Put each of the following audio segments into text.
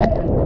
had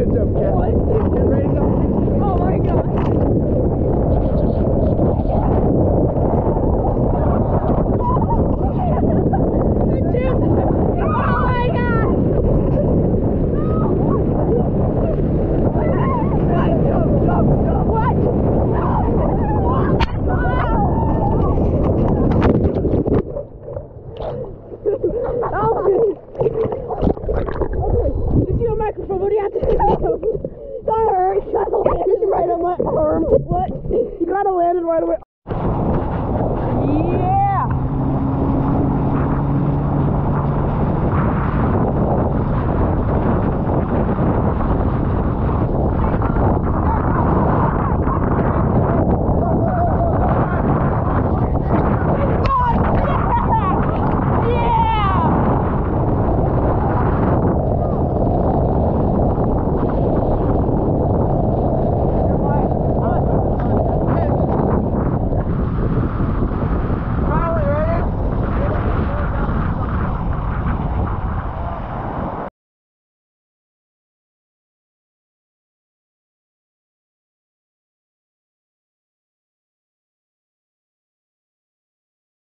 It's up, Cat. What? Get ready to go. Oh, my God. Oh, my God. Oh, landed right away.